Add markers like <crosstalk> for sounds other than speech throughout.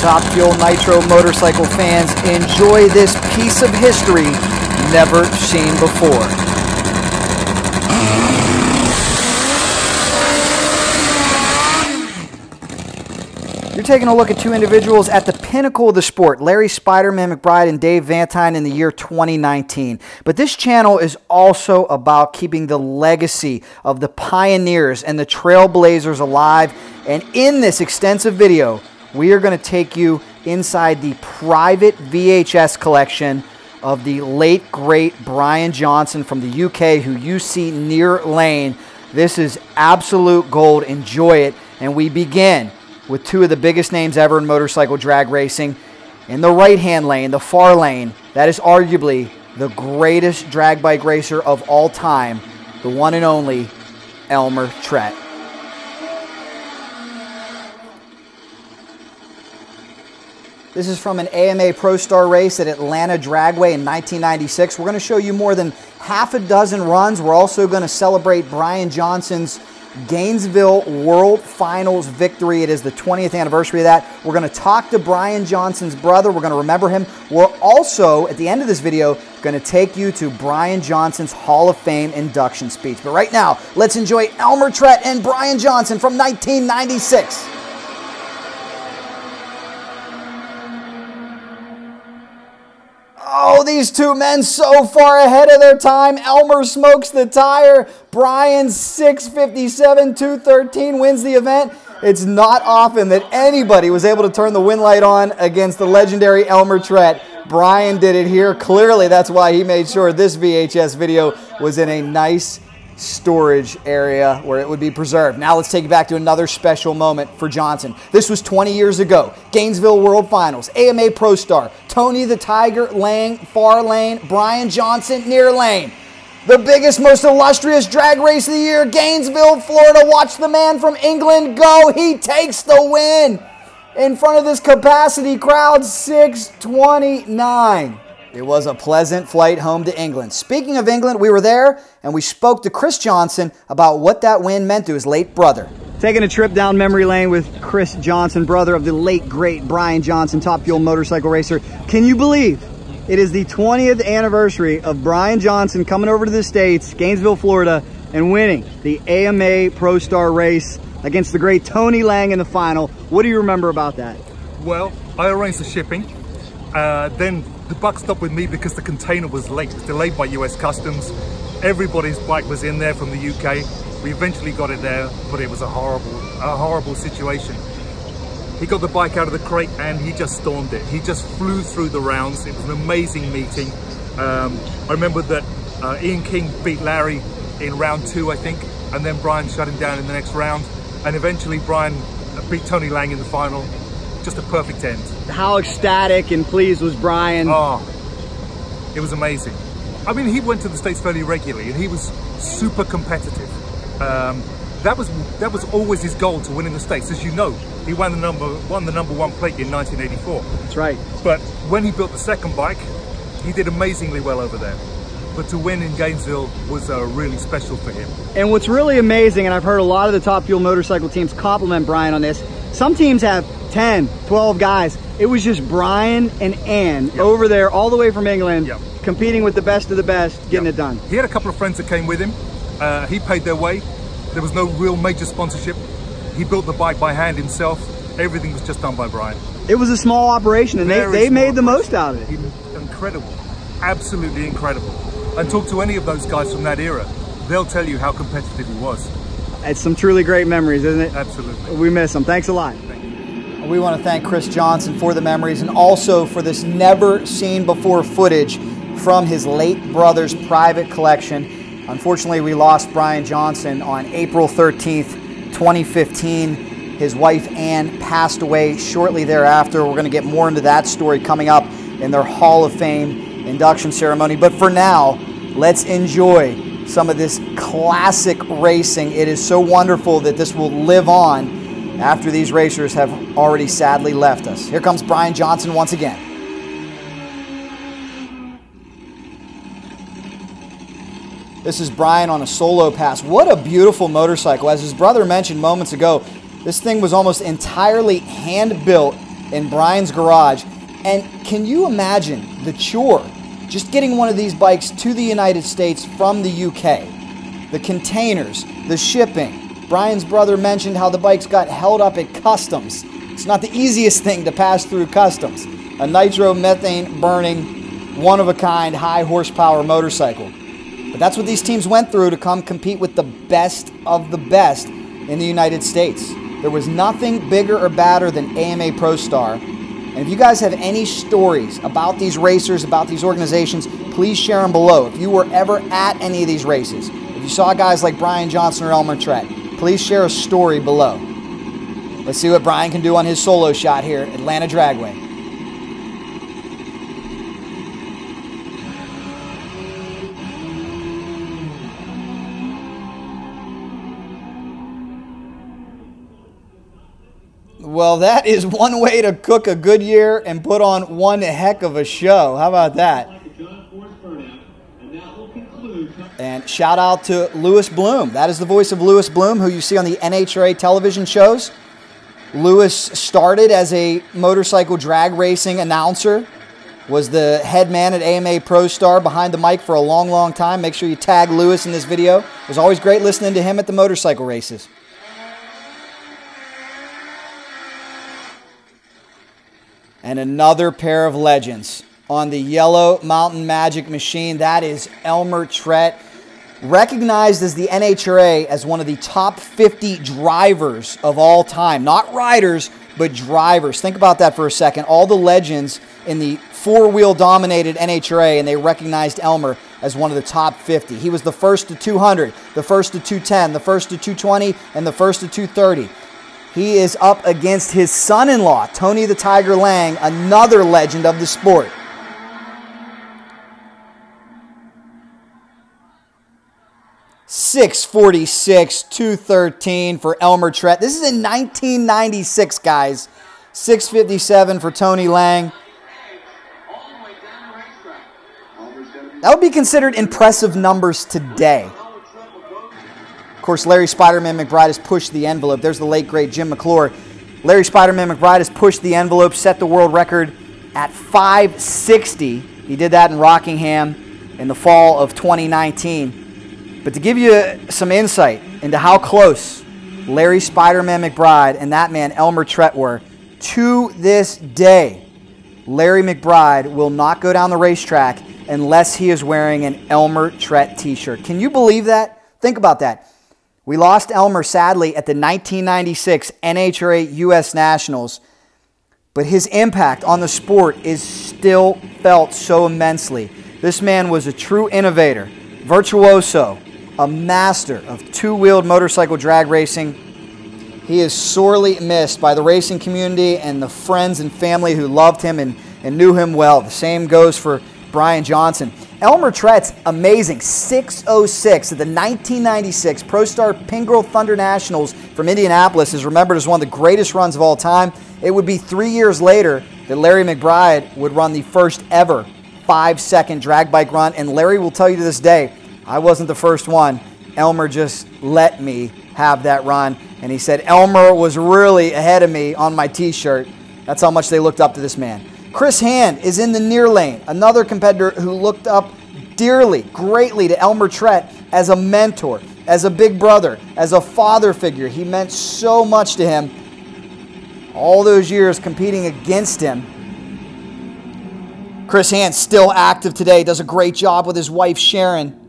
Top Fuel Nitro motorcycle fans, enjoy this piece of history never seen before. You're taking a look at two individuals at the pinnacle of the sport, Larry Spiderman McBride and Dave Vantine in the year 2019. But this channel is also about keeping the legacy of the pioneers and the trailblazers alive. And in this extensive video, we are going to take you inside the private VHS collection of the late, great Brian Johnson from the UK, who you see near lane. This is absolute gold. Enjoy it. And we begin with two of the biggest names ever in motorcycle drag racing. In the right hand lane, the far lane, that is arguably the greatest drag bike racer of all time, the one and only Elmer Trett. This is from an AMA Pro Star race at Atlanta Dragway in 1996. We're going to show you more than half a dozen runs. We're also going to celebrate Brian Johnson's Gainesville World Finals victory. It is the 20th anniversary of that. We're going to talk to Brian Johnson's brother. We're going to remember him. We're also, at the end of this video, going to take you to Brian Johnson's Hall of Fame induction speech. But right now, let's enjoy Elmer Trett and Brian Johnson from 1996. These two men so far ahead of their time. Elmer smokes the tire. Brian 657 213 wins the event. It's not often that anybody was able to turn the win light on against the legendary Elmer Trett. Brian did it here. Clearly, that's why he made sure this VHS video was in a nice storage area where it would be preserved. Now let's take it back to another special moment for Johnson. This was 20 years ago. Gainesville World Finals, AMA Pro Star, Tony the Tiger Lang, far lane, Brian Johnson near lane. The biggest, most illustrious drag race of the year, Gainesville, Florida. Watch the man from England go. He takes the win in front of this capacity crowd, 629. It was a pleasant flight home to England. Speaking of England, we were there and we spoke to Chris Johnson about what that win meant to his late brother. Taking a trip down memory lane with Chris Johnson, brother of the late great Brian Johnson, top fuel motorcycle racer. Can you believe it is the 20th anniversary of Brian Johnson coming over to the States, Gainesville, Florida, and winning the AMA Pro Star race against the great Tony Lang in the final. What do you remember about that? Well, I arranged the shipping. Uh, then the buck stopped with me because the container was late, It was delayed by US Customs. Everybody's bike was in there from the UK. We eventually got it there, but it was a horrible, a horrible situation. He got the bike out of the crate and he just stormed it. He just flew through the rounds. It was an amazing meeting. Um, I remember that uh, Ian King beat Larry in round two, I think, and then Brian shut him down in the next round. And eventually Brian beat Tony Lang in the final just a perfect end. How ecstatic and pleased was Brian? Oh, it was amazing. I mean, he went to the States fairly regularly and he was super competitive. Um, that was that was always his goal to win in the States. As you know, he won the number won the number one plate in 1984. That's right. But when he built the second bike, he did amazingly well over there. But to win in Gainesville was uh, really special for him. And what's really amazing, and I've heard a lot of the top fuel motorcycle teams compliment Brian on this, some teams have 10, 12 guys. It was just Brian and Ann yep. over there all the way from England, yep. competing with the best of the best, getting yep. it done. He had a couple of friends that came with him. Uh, he paid their way. There was no real major sponsorship. He built the bike by hand himself. Everything was just done by Brian. It was a small operation and Very they, they made the most out of it. Incredible. Absolutely incredible. And talk to any of those guys from that era. They'll tell you how competitive he was. It's some truly great memories, isn't it? Absolutely. We miss them. Thanks a lot. We want to thank Chris Johnson for the memories and also for this never seen before footage from his late brother's private collection. Unfortunately, we lost Brian Johnson on April 13th, 2015. His wife Ann passed away shortly thereafter. We're going to get more into that story coming up in their Hall of Fame induction ceremony. But for now, let's enjoy some of this classic racing. It is so wonderful that this will live on after these racers have already sadly left us. Here comes Brian Johnson once again. This is Brian on a solo pass. What a beautiful motorcycle. As his brother mentioned moments ago, this thing was almost entirely hand built in Brian's garage. And can you imagine the chore just getting one of these bikes to the United States from the UK? The containers, the shipping. Brian's brother mentioned how the bikes got held up at customs. It's not the easiest thing to pass through customs. A nitromethane burning, one of a kind, high horsepower motorcycle. But that's what these teams went through to come compete with the best of the best in the United States. There was nothing bigger or badder than AMA Pro Star. And if you guys have any stories about these racers, about these organizations, please share them below. If you were ever at any of these races, if you saw guys like Brian Johnson or Elmer Trett, please share a story below. Let's see what Brian can do on his solo shot here, Atlanta Dragway. Well, that is one way to cook a Goodyear and put on one heck of a show. How about that? And shout out to Lewis Bloom. That is the voice of Lewis Bloom, who you see on the NHRA television shows. Lewis started as a motorcycle drag racing announcer, was the head man at AMA Pro Star behind the mic for a long, long time. Make sure you tag Lewis in this video. It was always great listening to him at the motorcycle races. and another pair of legends on the Yellow Mountain Magic machine. That is Elmer Trett, recognized as the NHRA as one of the top 50 drivers of all time. Not riders, but drivers. Think about that for a second. All the legends in the four wheel dominated NHRA, and they recognized Elmer as one of the top 50. He was the first to 200, the first to 210, the first to 220, and the first to 230. He is up against his son in law, Tony the Tiger Lang, another legend of the sport. Six forty six, two thirteen for Elmer Trett. This is in 1996, guys. 657 for Tony Lang. That would be considered impressive numbers today. Of course, Larry Spider-Man McBride has pushed the envelope. There's the late, great Jim McClure. Larry Spider-Man McBride has pushed the envelope, set the world record at 560. He did that in Rockingham in the fall of 2019. But to give you some insight into how close Larry Spider-Man McBride and that man Elmer Trett were, to this day, Larry McBride will not go down the racetrack unless he is wearing an Elmer Trett t-shirt. Can you believe that? Think about that. We lost Elmer sadly at the 1996 NHRA US Nationals, but his impact on the sport is still felt so immensely. This man was a true innovator, virtuoso, a master of two wheeled motorcycle drag racing. He is sorely missed by the racing community and the friends and family who loved him and, and knew him well. The same goes for Brian Johnson. Elmer Trett's amazing 606 at the 1996 ProStar Pingrel Thunder Nationals from Indianapolis is remembered as one of the greatest runs of all time. It would be three years later that Larry McBride would run the first ever five second drag bike run. And Larry will tell you to this day, I wasn't the first one. Elmer just let me have that run. And he said, Elmer was really ahead of me on my t shirt. That's how much they looked up to this man. Chris Hand is in the near lane, another competitor who looked up dearly, greatly to Elmer Trett as a mentor, as a big brother, as a father figure. He meant so much to him all those years competing against him. Chris Hand still active today, does a great job with his wife Sharon.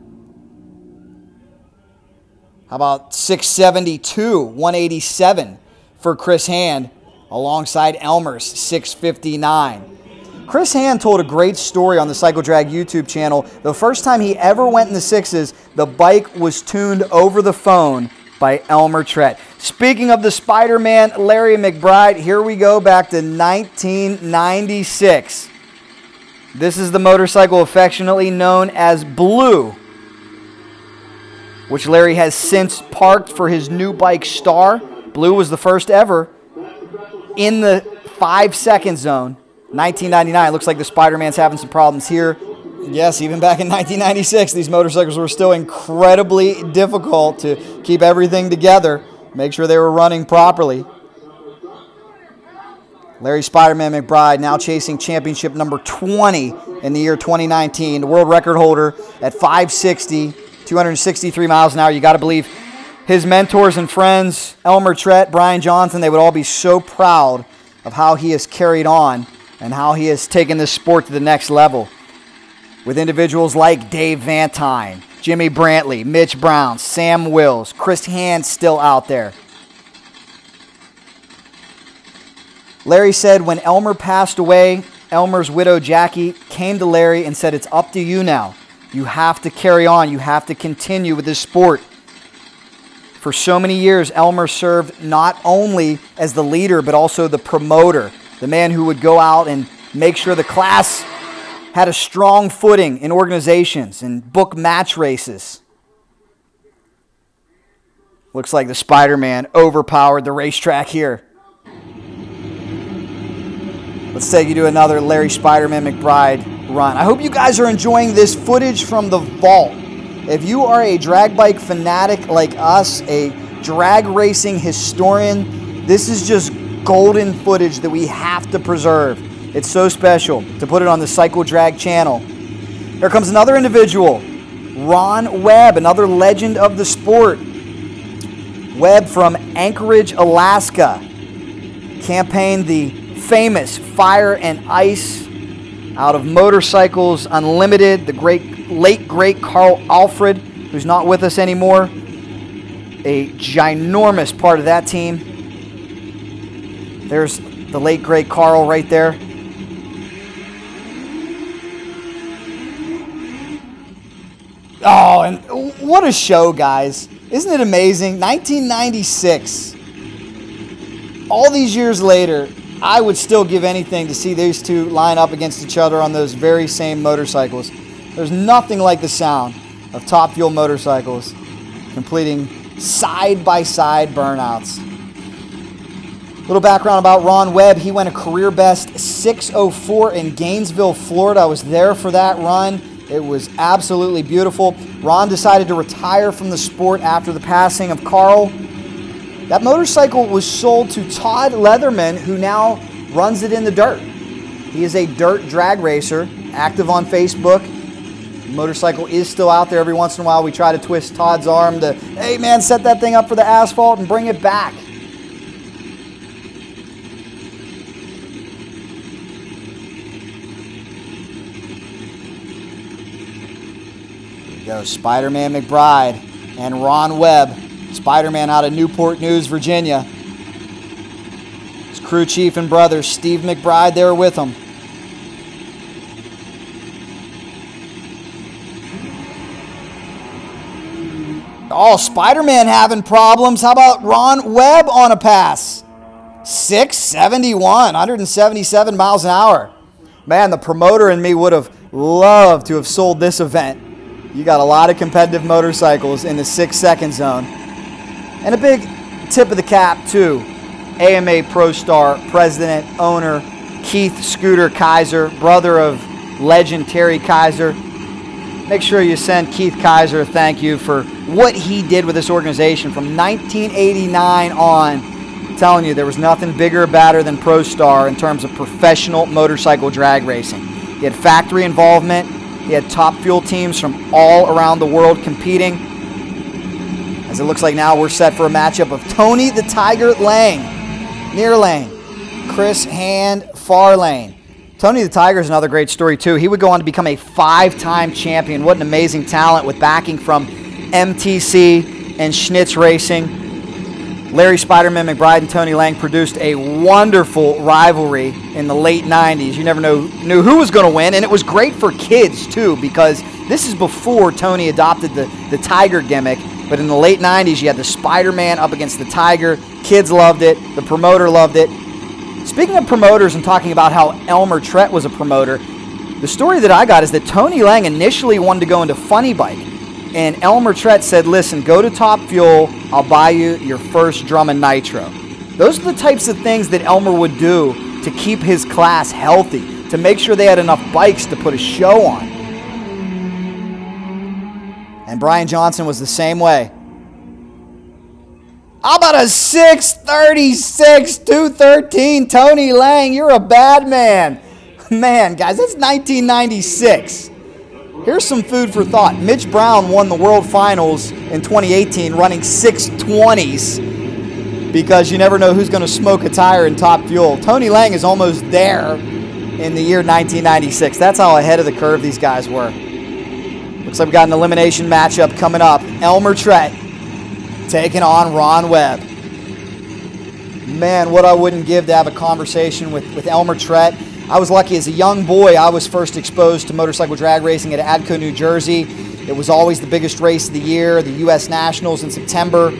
How about 672, 187 for Chris Hand alongside Elmer's 659. Chris Hand told a great story on the Cycle Drag YouTube channel. The first time he ever went in the sixes, the bike was tuned over the phone by Elmer Trett. Speaking of the Spider Man, Larry McBride, here we go back to 1996. This is the motorcycle affectionately known as Blue, which Larry has since parked for his new bike Star. Blue was the first ever in the five second zone. 1999. Looks like the Spider Man's having some problems here. Yes, even back in <laughs> 1996, these motorcycles were still incredibly difficult to keep everything together, make sure they were running properly. Larry Spider-Man McBride now chasing championship number 20 in the year 2019. The world record holder at 560, 263 miles an hour. You got to believe his mentors and friends, Elmer Trett, Brian Johnson, they would all be so proud of how he has carried on and how he has taken this sport to the next level. With individuals like Dave Vantine, Jimmy Brantley, Mitch Brown, Sam Wills, Chris Hand still out there. Larry said when Elmer passed away, Elmer's widow Jackie came to Larry and said, It's up to you now. You have to carry on. You have to continue with this sport. For so many years, Elmer served not only as the leader, but also the promoter, the man who would go out and make sure the class had a strong footing in organizations and book match races. Looks like the Spider Man overpowered the racetrack here. Let's take you to another Larry Spider Man McBride run. I hope you guys are enjoying this footage from the vault. If you are a drag bike fanatic like us, a drag racing historian, this is just golden footage that we have to preserve. It's so special to put it on the Cycle Drag channel. Here comes another individual, Ron Webb, another legend of the sport. Webb from Anchorage, Alaska, campaigned the famous Fire and Ice out of Motorcycles Unlimited, the great late, great Carl Alfred, who's not with us anymore. A ginormous part of that team. There's the late, great Carl right there. Oh, and what a show, guys. Isn't it amazing? 1996. All these years later, I would still give anything to see these two line up against each other on those very same motorcycles. There's nothing like the sound of Top Fuel motorcycles completing side by side burnouts. Little background about Ron Webb. He went a career best 604 in Gainesville, Florida. I was there for that run. It was absolutely beautiful. Ron decided to retire from the sport after the passing of Carl. That motorcycle was sold to Todd Leatherman, who now runs it in the dirt. He is a dirt drag racer, active on Facebook, motorcycle is still out there every once in a while. We try to twist Todd's arm to, hey man, set that thing up for the asphalt and bring it back. Here we go, Spider-Man McBride and Ron Webb. Spider-Man out of Newport News, Virginia. His crew chief and brother, Steve McBride, there with him. Oh, Spider Man having problems. How about Ron Webb on a pass? 671, 177 miles an hour. Man, the promoter and me would have loved to have sold this event. You got a lot of competitive motorcycles in the six second zone. And a big tip of the cap, to AMA Pro Star president, owner Keith Scooter Kaiser, brother of legend Terry Kaiser make sure you send Keith Kaiser a thank you for what he did with this organization from 1989 on. I'm telling you, there was nothing bigger or badder than ProStar in terms of professional motorcycle drag racing. He had factory involvement. He had top fuel teams from all around the world competing. As it looks like now, we're set for a matchup of Tony the Tiger Lang, near lane, Chris Hand, far lane. Tony the Tiger is another great story, too. He would go on to become a five time champion. What an amazing talent with backing from MTC and Schnitz Racing. Larry Spider-Man McBride and Tony Lang produced a wonderful rivalry in the late 90s. You never know, knew who was going to win, and it was great for kids, too, because this is before Tony adopted the, the Tiger gimmick. But in the late 90s, you had the Spider Man up against the Tiger. Kids loved it, the promoter loved it. Speaking of promoters and talking about how Elmer Trett was a promoter, the story that I got is that Tony Lang initially wanted to go into Funny Bike. And Elmer Trett said, listen, go to Top Fuel, I'll buy you your first drum and Nitro. Those are the types of things that Elmer would do to keep his class healthy, to make sure they had enough bikes to put a show on. And Brian Johnson was the same way. How about a 636, 213? Tony Lang, you're a bad man. <laughs> Man, guys, that's 1996. Here's some food for thought. Mitch Brown won the World Finals in 2018 running 620s because you never know who's going to smoke a tire in top fuel. Tony Lang is almost there in the year 1996. That's how ahead of the curve these guys were. Looks like we've got an elimination matchup coming up. Elmer Trett taking on Ron Webb. Man, what I wouldn't give to have a conversation with, with Elmer Trett. I was lucky as a young boy, I was first exposed to motorcycle drag racing at Atco, New Jersey. It was always the biggest race of the year, the U.S. Nationals in September.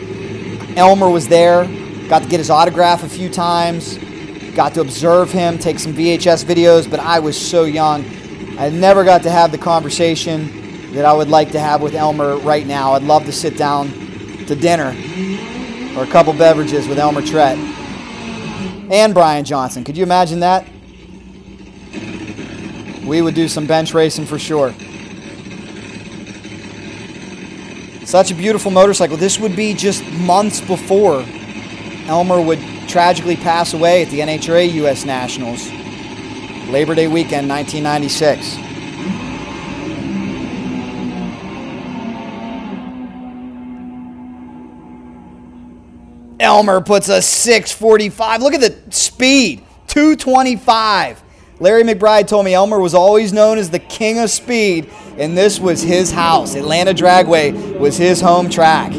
Elmer was there, got to get his autograph a few times, got to observe him, take some VHS videos, but I was so young. I never got to have the conversation that I would like to have with Elmer right now. I'd love to sit down to dinner or a couple beverages with Elmer Trett and Brian Johnson. Could you imagine that? We would do some bench racing for sure. Such a beautiful motorcycle. This would be just months before Elmer would tragically pass away at the NHRA US Nationals. Labor Day weekend, 1996. Elmer puts a 645. Look at the speed 225. Larry McBride told me Elmer was always known as the king of speed, and this was his house. Atlanta Dragway was his home track.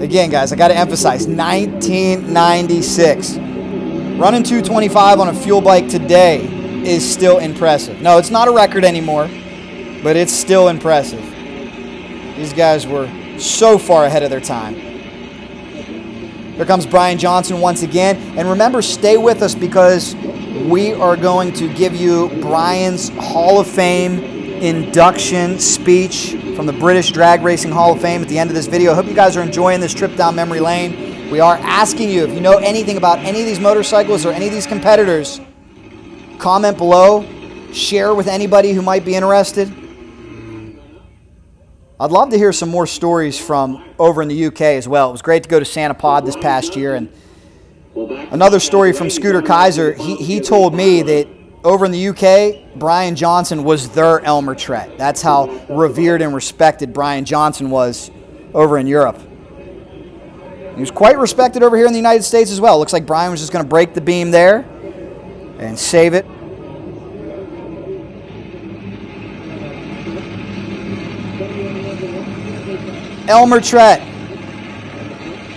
Again, guys, I got to emphasize 1996. Running 225 on a fuel bike today is still impressive. No, it's not a record anymore, but it's still impressive. These guys were so far ahead of their time. Here comes Brian Johnson once again. And remember, stay with us because we are going to give you Brian's Hall of Fame induction speech from the British Drag Racing Hall of Fame at the end of this video. I hope you guys are enjoying this trip down memory lane. We are asking you if you know anything about any of these motorcycles or any of these competitors, comment below, share with anybody who might be interested. I'd love to hear some more stories from over in the UK as well. It was great to go to Santa Pod this past year. And another story from Scooter Kaiser, he, he told me that over in the UK, Brian Johnson was their Elmer Trett. That's how revered and respected Brian Johnson was over in Europe. He was quite respected over here in the United States as well. Looks like Brian was just going to break the beam there and save it Elmer Trett,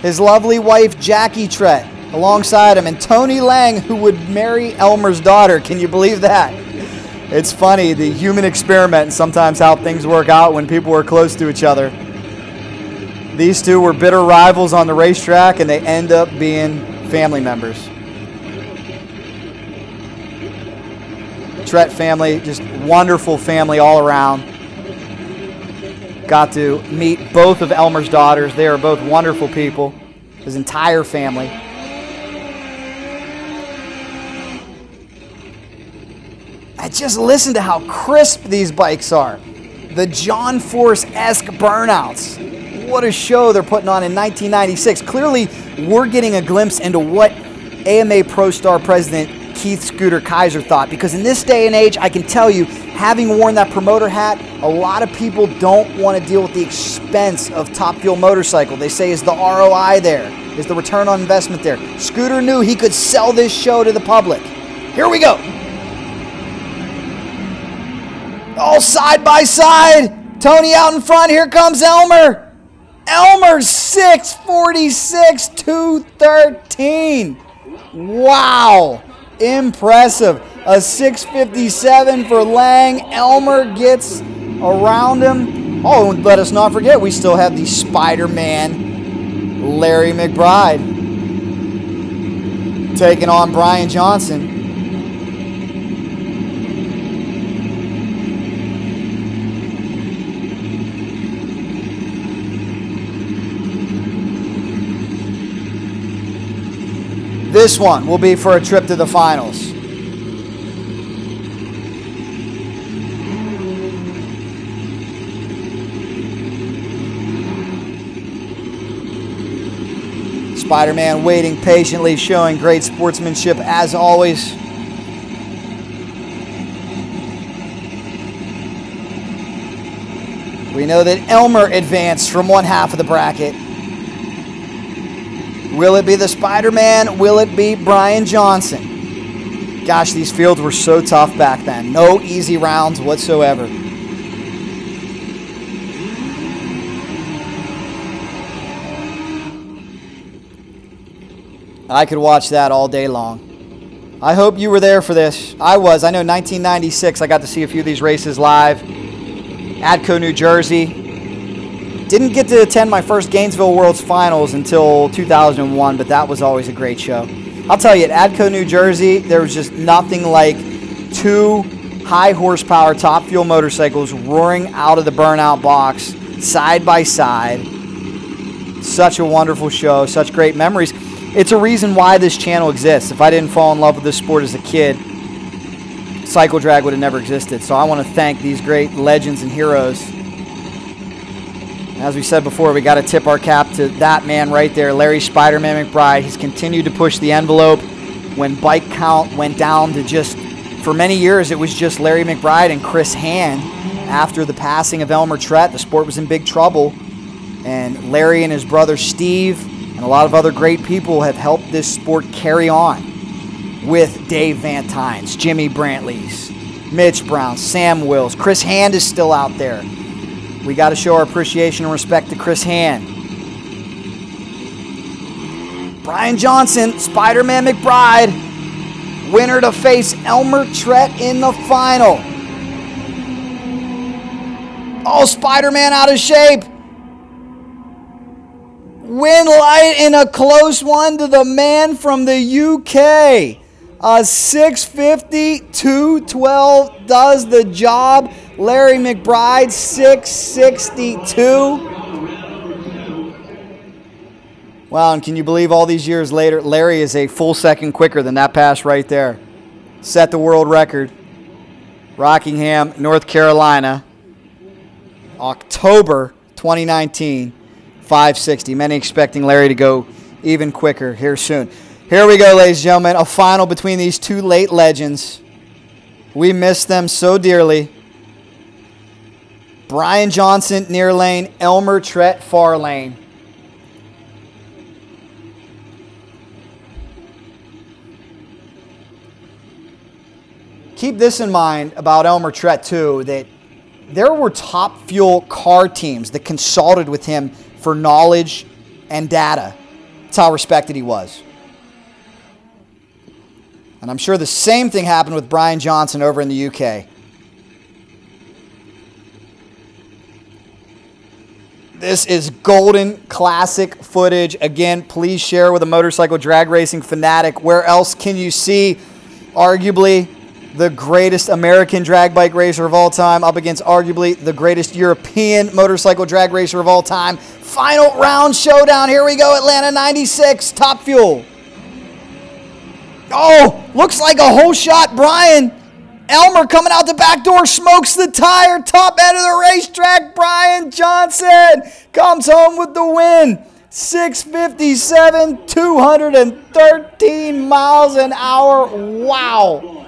his lovely wife Jackie Trett alongside him, and Tony Lang, who would marry Elmer's daughter. Can you believe that? It's funny, the human experiment, and sometimes how things work out when people are close to each other. These two were bitter rivals on the racetrack, and they end up being family members. Trett family, just wonderful family all around. Got to meet both of Elmer's daughters. They are both wonderful people, his entire family. I just listen to how crisp these bikes are. The John Force esque burnouts. What a show they're putting on in 1996. Clearly, we're getting a glimpse into what AMA Pro Star President Keith Scooter Kaiser thought. Because in this day and age, I can tell you, having worn that promoter hat, a lot of people don't want to deal with the expense of Top Fuel Motorcycle. They say, is the ROI there? Is the return on investment there? Scooter knew he could sell this show to the public. Here we go. All side by side. Tony out in front. Here comes Elmer. Elmer 646 213. Wow. Impressive. A 657 for Lang. Elmer gets around him. Oh, and let us not forget, we still have the Spider Man, Larry McBride, taking on Brian Johnson. This one will be for a trip to the finals. Spider Man waiting patiently, showing great sportsmanship as always. We know that Elmer advanced from one half of the bracket. Will it be the Spider Man? Will it be Brian Johnson? Gosh, these fields were so tough back then. No easy rounds whatsoever. I could watch that all day long. I hope you were there for this. I was. I know 1996, I got to see a few of these races live. Atco, New Jersey. Didn't get to attend my first Gainesville Worlds Finals until 2001, but that was always a great show. I'll tell you, at Atco, New Jersey, there was just nothing like two high horsepower top fuel motorcycles roaring out of the burnout box side by side. Such a wonderful show, such great memories it's a reason why this channel exists. If I didn't fall in love with this sport as a kid, Cycle Drag would have never existed. So I want to thank these great legends and heroes. As we said before, we got to tip our cap to that man right there, Larry Spider-Man McBride. He's continued to push the envelope. When bike count went down to just, for many years, it was just Larry McBride and Chris Hand. After the passing of Elmer Trett, the sport was in big trouble. And Larry and his brother Steve and a lot of other great people have helped this sport carry on with Dave Vantines, Jimmy Brantleys, Mitch Brown, Sam Wills. Chris Hand is still out there. We got to show our appreciation and respect to Chris Hand. Brian Johnson, Spider Man McBride, winner to face Elmer Trett in the final. Oh, Spider Man out of shape. Win light in a close one to the man from the UK. A 650 212 does the job. Larry McBride 662. Wow, and can you believe all these years later, Larry is a full second quicker than that pass right there. Set the world record. Rockingham, North Carolina, October 2019. 560. Many expecting Larry to go even quicker here soon. Here we go, ladies and gentlemen. A final between these two late legends. We miss them so dearly. Brian Johnson near lane, Elmer Trett far lane. Keep this in mind about Elmer Trett, too, that there were top fuel car teams that consulted with him for knowledge and data. That's how respected he was. And I'm sure the same thing happened with Brian Johnson over in the UK. This is golden classic footage. Again, please share with a motorcycle drag racing fanatic. Where else can you see arguably the greatest American drag bike racer of all time up against arguably the greatest European motorcycle drag racer of all time. Final round showdown. Here we go, Atlanta 96, top fuel. Oh, looks like a whole shot. Brian Elmer coming out the back door, smokes the tire, top end of the racetrack. Brian Johnson comes home with the win. 657, 213 miles an hour. Wow.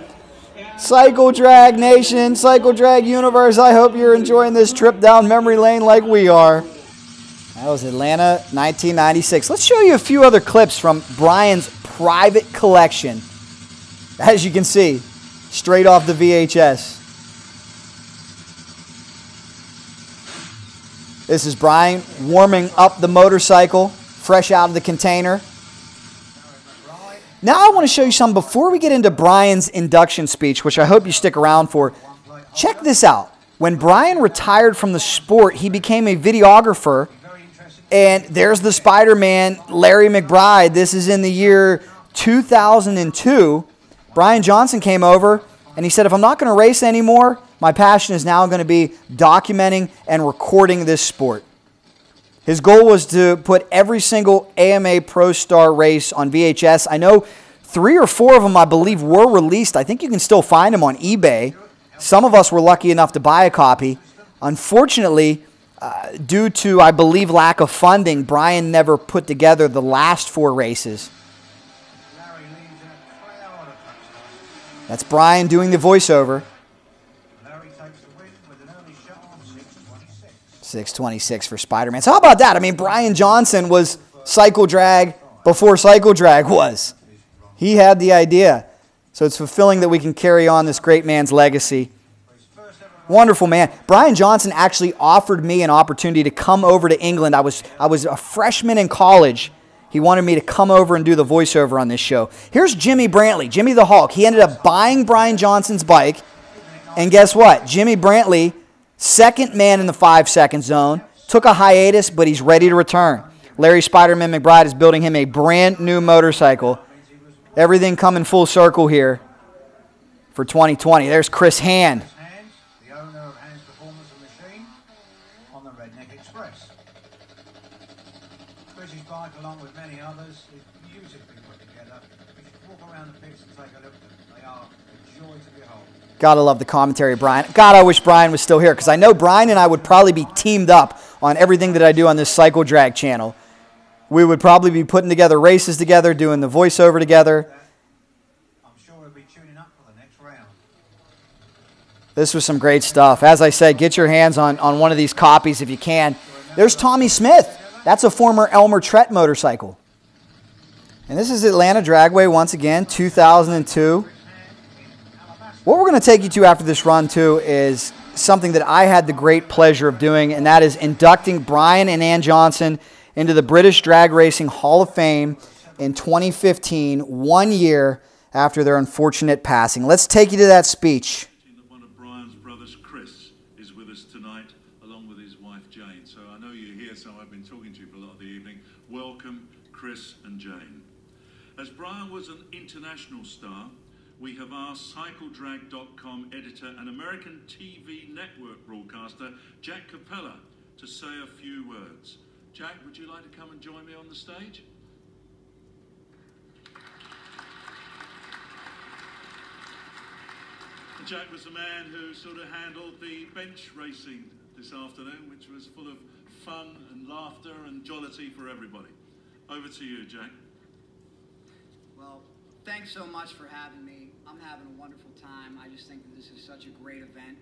Cycle Drag Nation, Cycle Drag Universe, I hope you're enjoying this trip down memory lane like we are. That was Atlanta 1996. Let's show you a few other clips from Brian's private collection. As you can see, straight off the VHS. This is Brian warming up the motorcycle, fresh out of the container. Now I want to show you something before we get into Brian's induction speech, which I hope you stick around for. Check this out. When Brian retired from the sport, he became a videographer. And there's the Spider Man, Larry McBride. This is in the year 2002. Brian Johnson came over and he said, If I'm not going to race anymore, my passion is now going to be documenting and recording this sport. His goal was to put every single AMA Pro Star race on VHS. I know three or four of them, I believe, were released. I think you can still find them on eBay. Some of us were lucky enough to buy a copy. Unfortunately, uh, due to, I believe, lack of funding, Brian never put together the last four races. That's Brian doing the voiceover. 626 for Spider Man. So, how about that? I mean, Brian Johnson was cycle drag before cycle drag was. He had the idea. So, it's fulfilling that we can carry on this great man's legacy. Wonderful man. Brian Johnson actually offered me an opportunity to come over to England. I was, I was a freshman in college. He wanted me to come over and do the voiceover on this show. Here's Jimmy Brantley, Jimmy the Hulk. He ended up buying Brian Johnson's bike. And guess what? Jimmy Brantley Second man in the five second zone. Took a hiatus, but he's ready to return. Larry Spiderman McBride is building him a brand new motorcycle. Everything coming full circle here for 2020. There's Chris Hand. Chris's bike, along with many others, is beautifully put together. If you walk around the pits and take a look at them, they are a joy to behold. Gotta love the commentary, Brian. God, I wish Brian was still here because I know Brian and I would probably be teamed up on everything that I do on this Cycle Drag channel. We would probably be putting together races together, doing the voiceover together. I'm sure we'll be tuning up for the next round. This was some great stuff. As I said, get your hands on, on one of these copies if you can. There's Tommy Smith. That's a former Elmer Trett motorcycle. And this is Atlanta Dragway once again, 2002. What we're going to take you to after this run, too, is something that I had the great pleasure of doing, and that is inducting Brian and Ann Johnson into the British Drag Racing Hall of Fame in 2015, one year after their unfortunate passing. Let's take you to that speech. One of Brian's brothers, Chris, is with us tonight, along with his wife, Jane. So I know you're here, so I've been talking to you for a lot of the evening. Welcome, Chris and Jane. As Brian was an international star, we have asked CycleDrag.com editor and American TV network broadcaster Jack Capella to say a few words. Jack, would you like to come and join me on the stage? Jack was the man who sort of handled the bench racing this afternoon, which was full of fun and laughter and jollity for everybody. Over to you, Jack. Well, thanks so much for having me. I'm having a wonderful time. I just think that this is such a great event.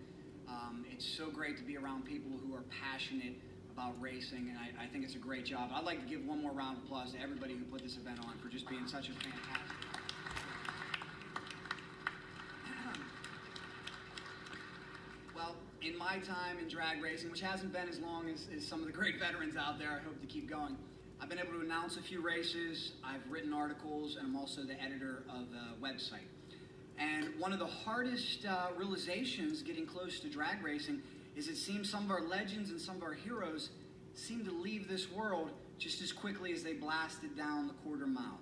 Um, it's so great to be around people who are passionate about racing, and I, I, think it's a great job. I'd like to give one more round of applause to everybody who put this event on for just being such a fantastic. <clears throat> well, in my time in drag racing, which hasn't been as long as, as some of the great veterans out there, I hope to keep going. I've been able to announce a few races, I've written articles, and I'm also the editor of the website. And one of the hardest uh, realizations getting close to drag racing is it seems some of our legends and some of our heroes seem to leave this world just as quickly as they blasted down the quarter mile.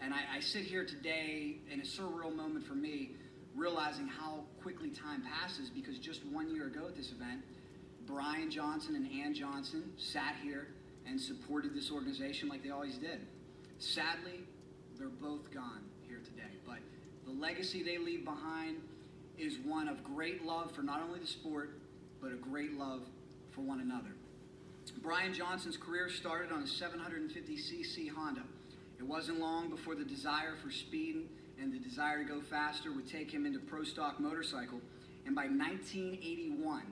And I, I sit here today in a surreal moment for me, realizing how quickly time passes because just one year ago at this event, Brian Johnson and Ann Johnson sat here and supported this organization like they always did. Sadly, they're both gone here today. But the legacy they leave behind is one of great love for not only the sport, but a great love for one another. Brian Johnson's career started on a 750cc Honda. It wasn't long before the desire for speed and the desire to go faster would take him into pro stock motorcycle. And by 1981,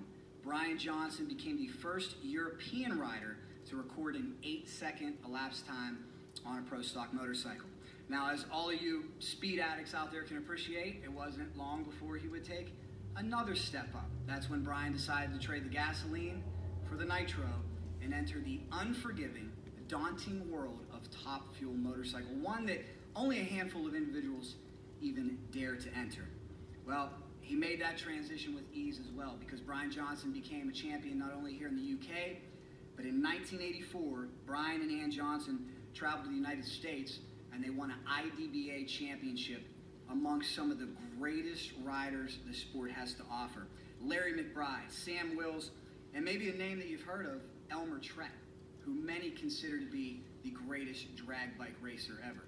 Brian Johnson became the first European rider to record an eight second elapsed time on a pro stock motorcycle. Now, as all of you speed addicts out there can appreciate, it wasn't long before he would take another step up. That's when Brian decided to trade the gasoline for the nitro and enter the unforgiving, daunting world of top fuel motorcycle, one that only a handful of individuals even dare to enter. Well, he made that transition with ease as well because Brian Johnson became a champion not only here in the UK, but in 1984, Brian and Ann Johnson traveled to the United States and they won an IDBA championship amongst some of the greatest riders the sport has to offer. Larry McBride, Sam Wills, and maybe a name that you've heard of, Elmer Trett, who many consider to be the greatest drag bike racer ever.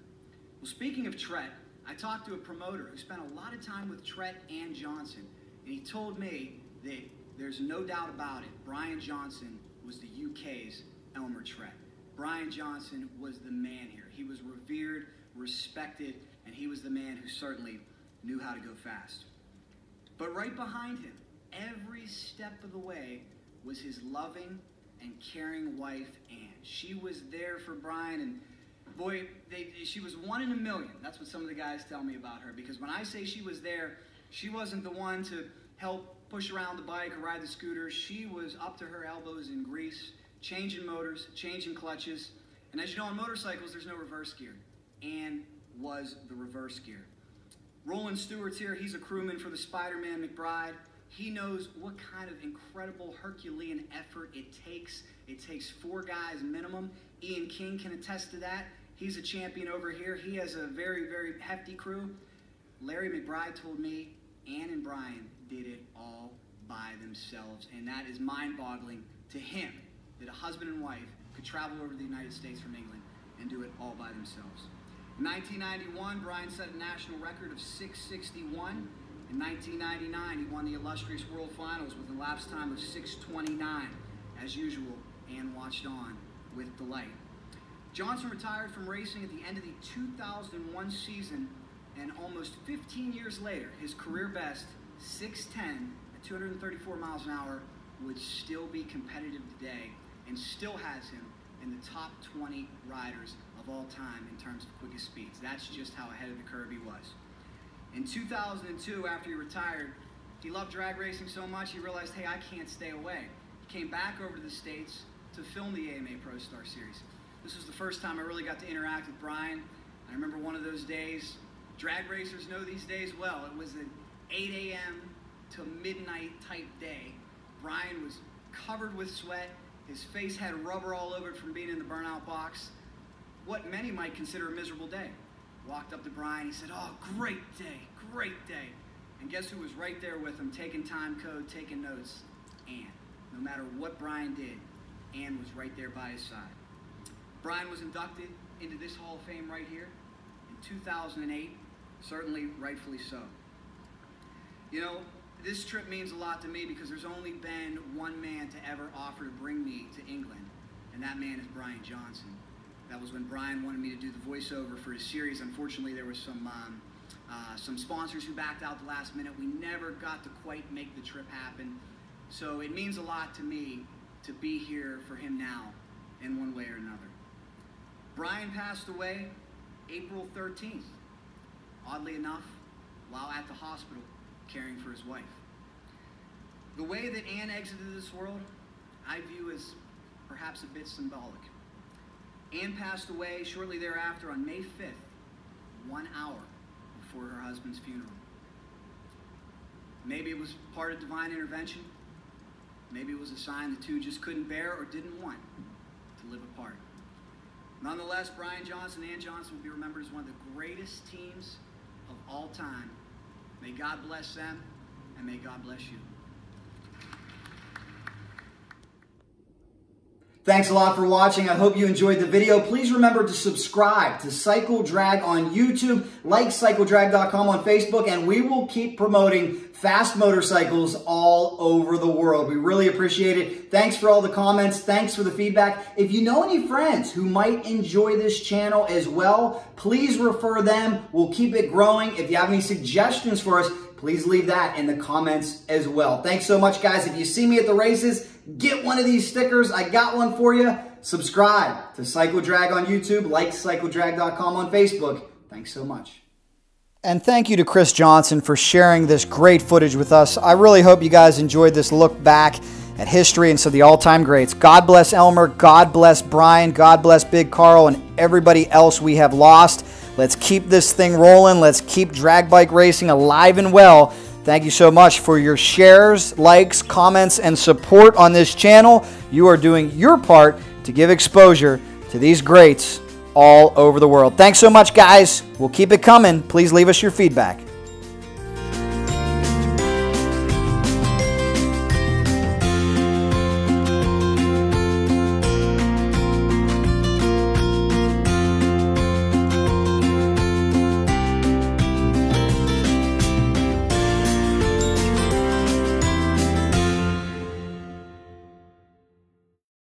Well, speaking of Trett, I talked to a promoter who spent a lot of time with Trett and Johnson, and he told me that there's no doubt about it, Brian Johnson was the UK's Elmer Trett. Brian Johnson was the man here. He was revered, respected, and he was the man who certainly knew how to go fast. But right behind him, every step of the way, was his loving and caring wife, Anne. She was there for Brian, and boy, they, she was one in a million. That's what some of the guys tell me about her. Because when I say she was there, she wasn't the one to help push around the bike or ride the scooter. She was up to her elbows in grease, changing motors, changing clutches. And as you know, on motorcycles, there's no reverse gear. Anne was the reverse gear. Roland Stewart's here. He's a crewman for the Spider-Man McBride. He knows what kind of incredible Herculean effort it takes. It takes four guys minimum. Ian King can attest to that. He's a champion over here. He has a very, very hefty crew. Larry McBride told me Anne and Brian did it all by themselves, and that is mind-boggling to him that a husband and wife could travel over the United States from England Anne do it all by themselves. In 1991, Brian set a national record of 661. In 1999, he won the illustrious World Finals with a lapse time of 629. As usual, and watched on with delight. Johnson retired from racing at the end of the 2001 season, and almost 15 years later, his career best, 610 at 234 miles an hour, would still be competitive today and still has him in the top 20 riders of all time in terms of quickest speeds. That's just how ahead of the curve he was. In 2002, after he retired, he loved drag racing so much he realized, hey, I can't stay away. He came back over to the States to film the AMA Prostar Series. This was the first time I really got to interact with Brian. I remember one of those days, drag racers know these days well. It was an 8 a.m. to midnight type day. Brian was covered with sweat. His face had rubber all over it from being in the burnout box. What many might consider a miserable day. Walked up to Brian. He said, Oh, great day, great day. And guess who was right there with him, taking time code, taking notes? Anne. No matter what Brian did, Anne was right there by his side. Brian was inducted into this Hall of Fame right here in 2008, certainly rightfully so. You know, this trip means a lot to me because there's only been one man to ever offer to bring me to England, and that man is Brian Johnson. That was when Brian wanted me to do the voiceover for his series. Unfortunately, there was some um, uh, some sponsors who backed out the last minute. We never got to quite make the trip happen. So it means a lot to me to be here for him now in one way or another. Brian passed away April 13th, oddly enough, while at the hospital caring for his wife. The way that Anne exited this world, I view as perhaps a bit symbolic. Anne passed away shortly thereafter on May 5th, one hour before her husband's funeral. Maybe it was part of divine intervention. Maybe it was a sign the two just couldn't bear or didn't want to live apart. Nonetheless, Brian Johnson and Ann Johnson will be remembered as one of the greatest teams of all time. May God bless them, and may God bless you. Thanks a lot for watching. I hope you enjoyed the video. Please remember to subscribe to Cycle Drag on YouTube, like CycleDrag.com on Facebook, and we will keep promoting fast motorcycles all over the world. We really appreciate it. Thanks for all the comments. Thanks for the feedback. If you know any friends who might enjoy this channel as well, please refer them. We'll keep it growing. If you have any suggestions for us, please leave that in the comments as well. Thanks so much, guys. If you see me at the races, get one of these stickers. I got one for you. Subscribe to Cycle Drag on YouTube, like CycleDrag.com on Facebook. Thanks so much. And thank you to Chris Johnson for sharing this great footage with us. I really hope you guys enjoyed this look back at history and so the all-time greats. God bless Elmer, God bless Brian, God bless Big Carl, and everybody else we have lost. Let's keep this thing rolling. Let's keep drag bike racing alive and well. Thank you so much for your shares, likes, comments, and support on this channel. You are doing your part to give exposure to these greats all over the world. Thanks so much, guys. We'll keep it coming. Please leave us your feedback.